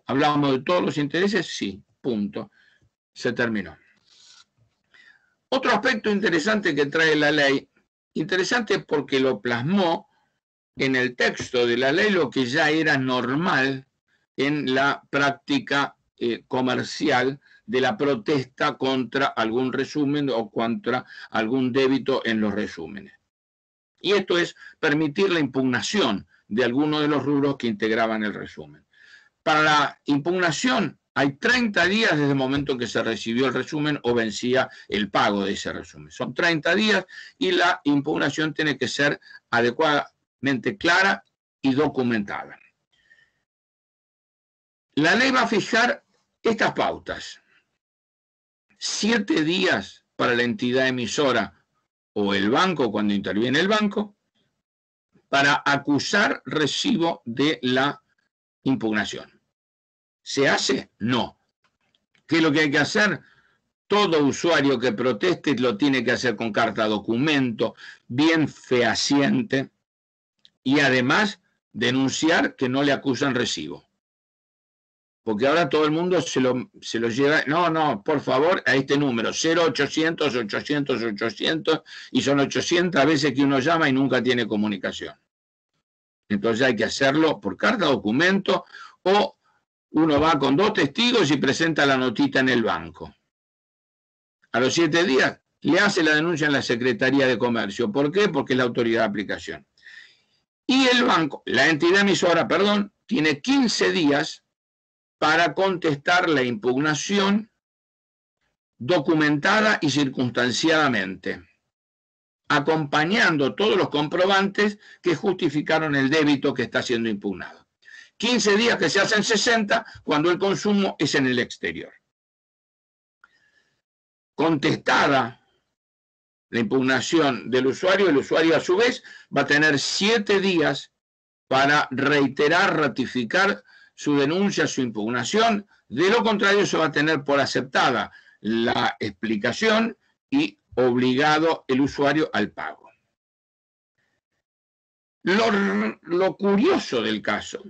¿Hablábamos de todos los intereses? Sí, punto. Se terminó. Otro aspecto interesante que trae la ley, interesante porque lo plasmó en el texto de la ley lo que ya era normal en la práctica eh, comercial de la protesta contra algún resumen o contra algún débito en los resúmenes. Y esto es permitir la impugnación de alguno de los rubros que integraban el resumen. Para la impugnación hay 30 días desde el momento en que se recibió el resumen o vencía el pago de ese resumen. Son 30 días y la impugnación tiene que ser adecuadamente clara y documentada. La ley va a fijar estas pautas, siete días para la entidad emisora o el banco cuando interviene el banco, para acusar recibo de la impugnación. ¿Se hace? No. ¿Qué es lo que hay que hacer? Todo usuario que proteste lo tiene que hacer con carta documento, bien fehaciente, y además denunciar que no le acusan recibo porque ahora todo el mundo se lo, se lo lleva, no, no, por favor, a este número, 0800, 800, 800, y son 800 veces que uno llama y nunca tiene comunicación. Entonces hay que hacerlo por carta, documento, o uno va con dos testigos y presenta la notita en el banco. A los siete días le hace la denuncia en la Secretaría de Comercio. ¿Por qué? Porque es la autoridad de aplicación. Y el banco, la entidad emisora, perdón, tiene 15 días para contestar la impugnación documentada y circunstanciadamente, acompañando todos los comprobantes que justificaron el débito que está siendo impugnado. 15 días que se hacen 60 cuando el consumo es en el exterior. Contestada la impugnación del usuario, el usuario a su vez va a tener siete días para reiterar, ratificar su denuncia, su impugnación. De lo contrario, se va a tener por aceptada la explicación y obligado el usuario al pago. Lo, curioso del caso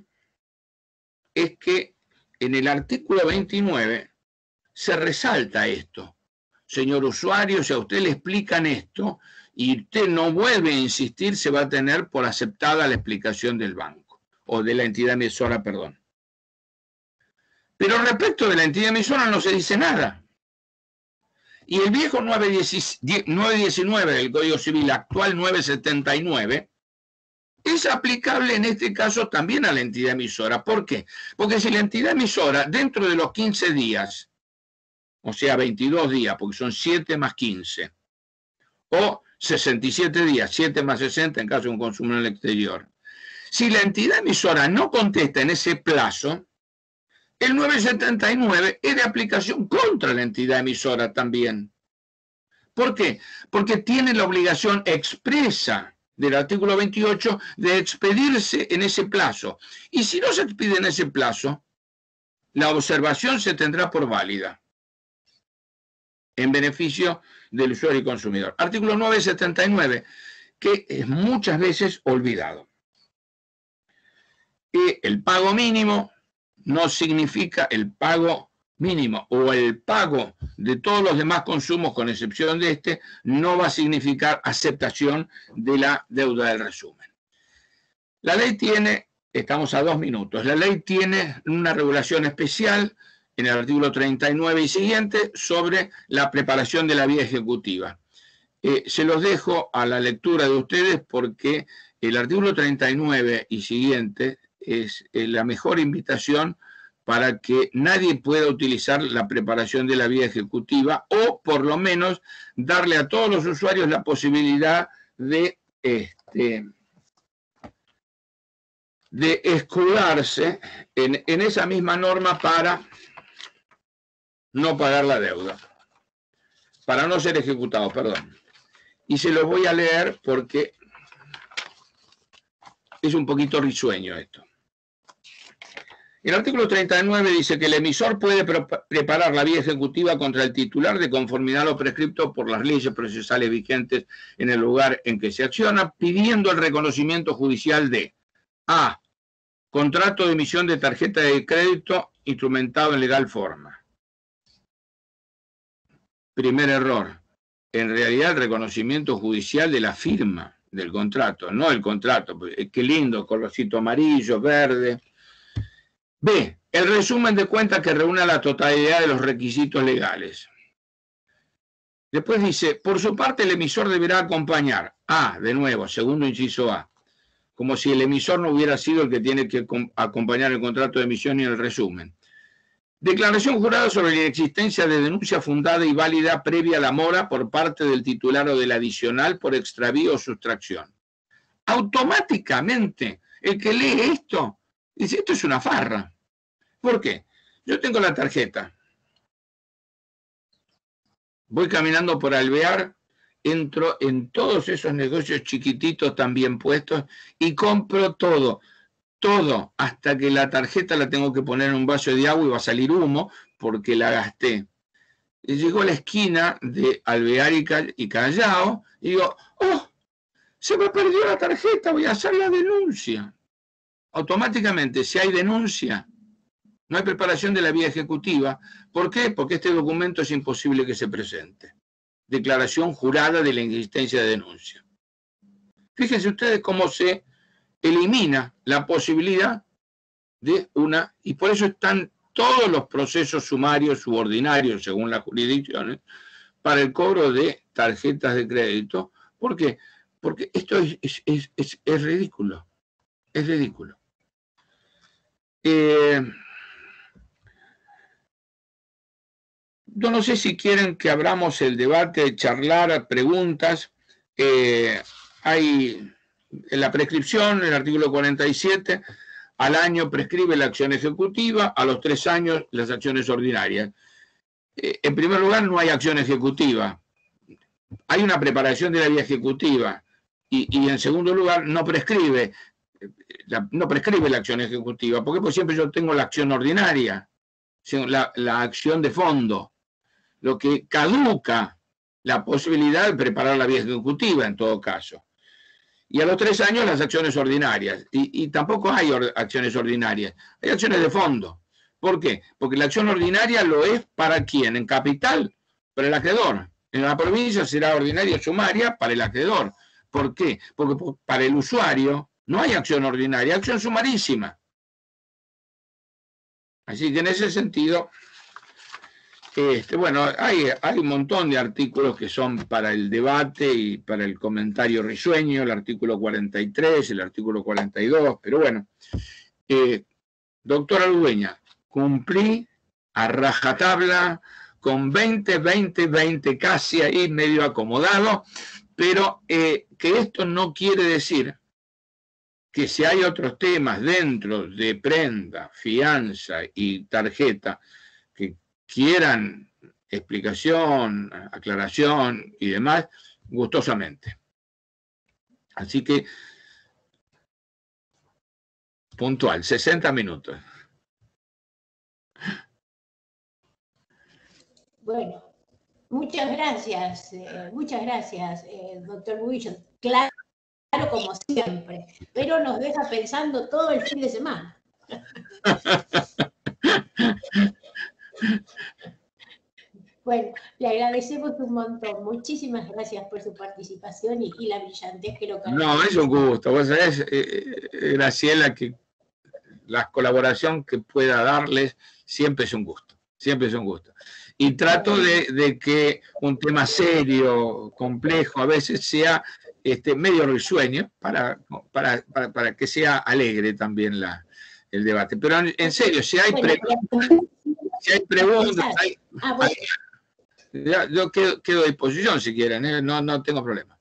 es que en el artículo 29 se resalta esto. Señor usuario, si a usted le explican esto y usted no vuelve a insistir, se va a tener por aceptada la explicación del banco o de la entidad emisora, perdón. Pero respecto de la entidad emisora no se dice nada. Y el viejo 919 del Código Civil, actual 979, es aplicable en este caso también a la entidad emisora. ¿Por qué? Porque si la entidad emisora, dentro de los 15 días, o sea, 22 días, porque son 7 más 15, o 67 días, 7 más 60 en caso de un consumo en el exterior. Si la entidad emisora no contesta en ese plazo, el 979 es de aplicación contra la entidad emisora también. ¿Por qué? Porque tiene la obligación expresa del artículo 28 de expedirse en ese plazo. Y si no se expide en ese plazo, la observación se tendrá por válida en beneficio del usuario y consumidor. Artículo 979, que es muchas veces olvidado. Y el pago mínimo no significa el pago mínimo o el pago de todos los demás consumos, con excepción de este, no va a significar aceptación de la deuda del resumen. La ley tiene, estamos a dos minutos, la ley tiene una regulación especial en el artículo 39 y siguiente sobre la preparación de la vía ejecutiva. Eh, se los dejo a la lectura de ustedes porque el artículo 39 y siguiente es eh, la mejor invitación para que nadie pueda utilizar la preparación de la vía ejecutiva o por lo menos darle a todos los usuarios la posibilidad de, este, de escudarse en, en esa misma norma para no pagar la deuda, para no ser ejecutado, perdón. Y se los voy a leer porque es un poquito risueño esto. El artículo 39 dice que el emisor puede preparar la vía ejecutiva contra el titular de conformidad a lo prescripto por las leyes procesales vigentes en el lugar en que se acciona, pidiendo el reconocimiento judicial de A. Contrato de emisión de tarjeta de crédito instrumentado en legal forma. Primer error. En realidad el reconocimiento judicial de la firma del contrato, no el contrato. Qué lindo, colorcito amarillo, verde B. El resumen de cuentas que reúna la totalidad de los requisitos legales. Después dice, por su parte el emisor deberá acompañar. A, de nuevo, segundo inciso A. Como si el emisor no hubiera sido el que tiene que acompañar el contrato de emisión y el resumen. Declaración jurada sobre la existencia de denuncia fundada y válida previa a la mora por parte del titular o del adicional por extravío o sustracción. Automáticamente, el que lee esto dice, esto es una farra. ¿Por qué? Yo tengo la tarjeta. Voy caminando por Alvear, entro en todos esos negocios chiquititos también puestos y compro todo, todo, hasta que la tarjeta la tengo que poner en un vaso de agua y va a salir humo porque la gasté. Y llego a la esquina de Alvear y Callao y digo, oh, se me perdió la tarjeta, voy a hacer la denuncia. Automáticamente, si hay denuncia, no hay preparación de la vía ejecutiva. ¿Por qué? Porque este documento es imposible que se presente. Declaración jurada de la existencia de denuncia. Fíjense ustedes cómo se elimina la posibilidad de una, y por eso están todos los procesos sumarios subordinarios, según las jurisdicciones, para el cobro de tarjetas de crédito. ¿Por qué? Porque esto es, es ridículo. Es ridículo. Eh, Yo no sé si quieren que abramos el debate, charlar, preguntas. Eh, hay la prescripción, el artículo 47, al año prescribe la acción ejecutiva, a los tres años las acciones ordinarias. Eh, en primer lugar, no hay acción ejecutiva. Hay una preparación de la vía ejecutiva. Y, en segundo lugar, no prescribe, la, no prescribe la acción ejecutiva. Porque siempre yo tengo la acción ordinaria, la acción de fondo, lo que caduca la posibilidad de preparar la vía ejecutiva en todo caso. Y a los tres años las acciones ordinarias. Y, tampoco hay acciones ordinarias, hay acciones de fondo. ¿Por qué? Porque la acción ordinaria lo es para quién? En capital, para el acreedor. En la provincia será ordinaria sumaria para el acreedor. ¿Por qué? Porque para el usuario no hay acción ordinaria, acción sumarísima. Así que en ese sentido, este, bueno, hay, un montón de artículos que son para el debate y para el comentario risueño, el artículo 43, el artículo 42, pero bueno, eh, doctora Ludueña, cumplí a rajatabla con 20, 20, 20, casi ahí medio acomodado, pero eh, que esto no quiere decir que si hay otros temas dentro de prenda, fianza y tarjeta, quieran explicación, aclaración y demás, gustosamente. Así que, puntual, 60 minutos. Bueno, muchas gracias, eh, muchas gracias, eh, doctor Buillo. Claro, como siempre, pero nos deja pensando todo el fin de semana. Bueno, le agradecemos un montón. Muchísimas gracias por su participación y, la brillantez que lo No, es un gusto. Vos sabés, eh, eh, Graciela, que la colaboración que pueda darles siempre es un gusto. Siempre es un gusto. Y trato de, que un tema serio, complejo, a veces sea este, medio risueño para, para, para, que sea alegre también la, el debate. Pero en, serio, si hay preguntas si hay preguntas, ah, yo quedo, a disposición si quieren, ¿eh? no, no tengo problema.